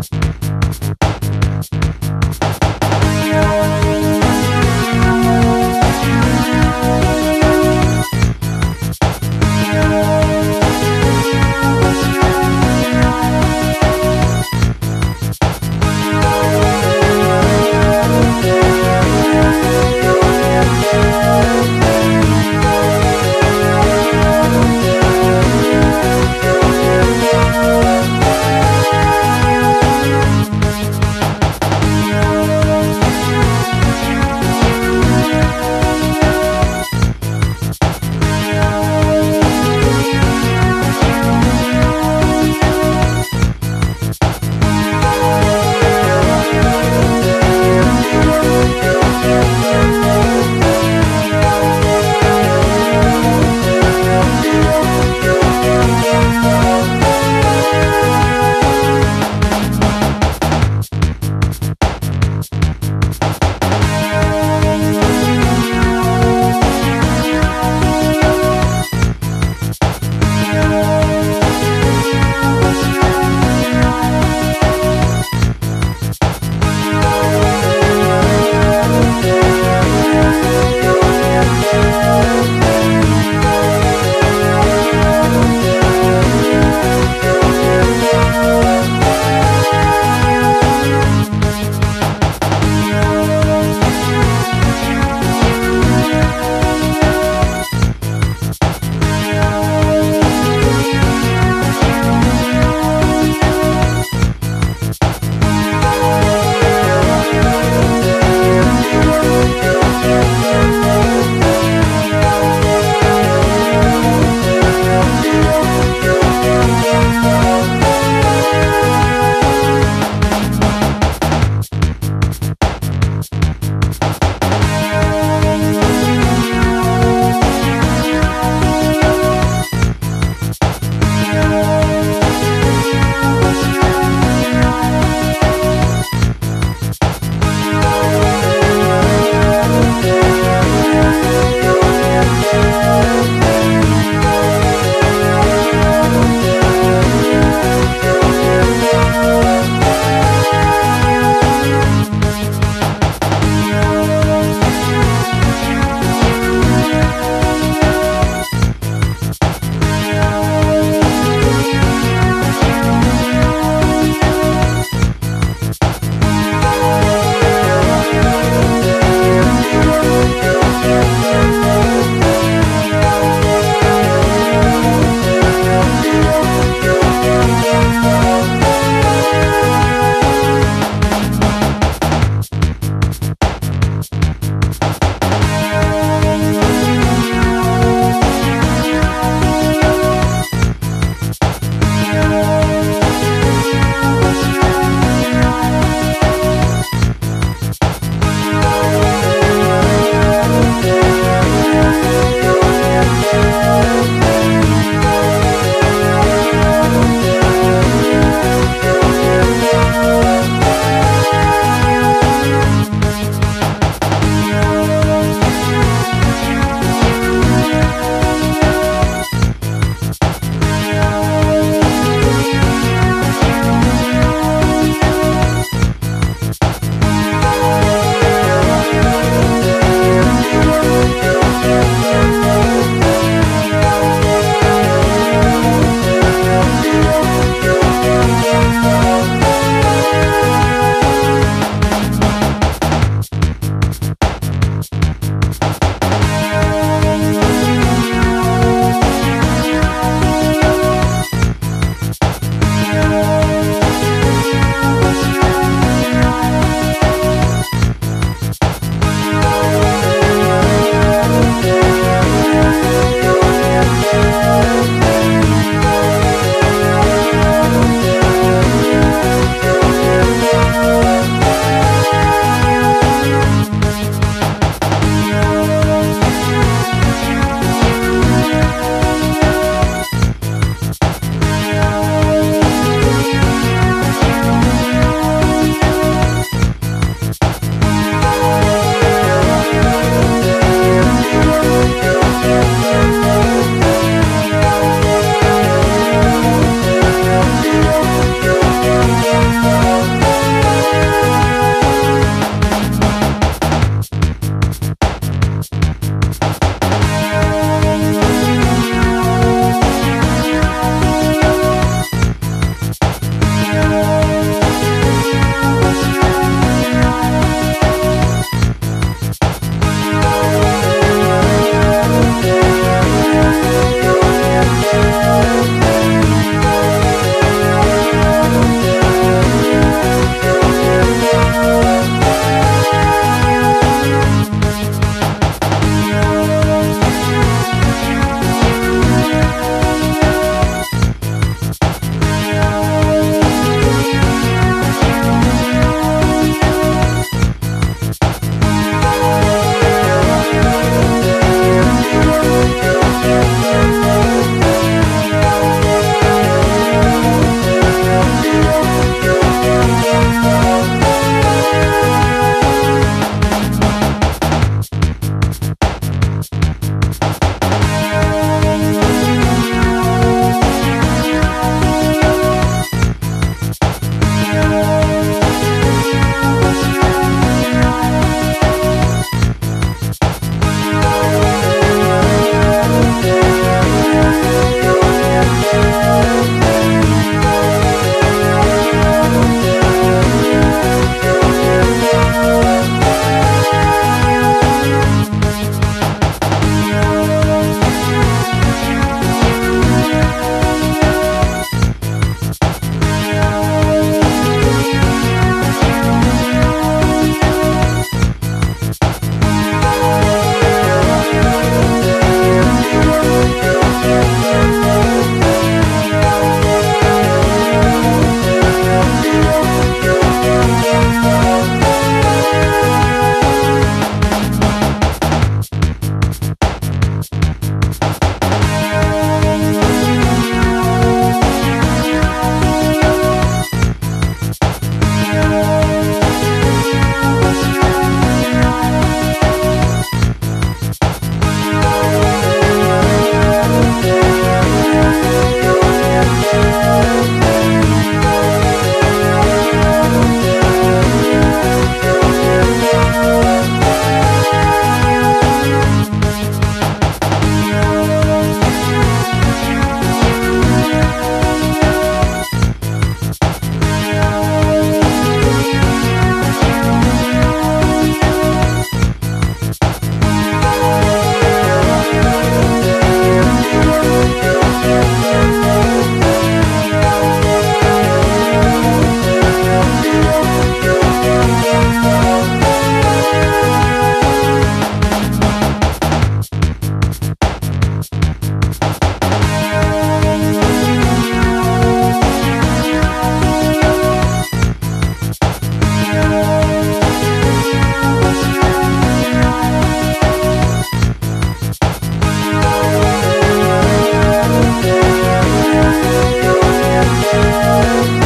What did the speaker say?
Música Música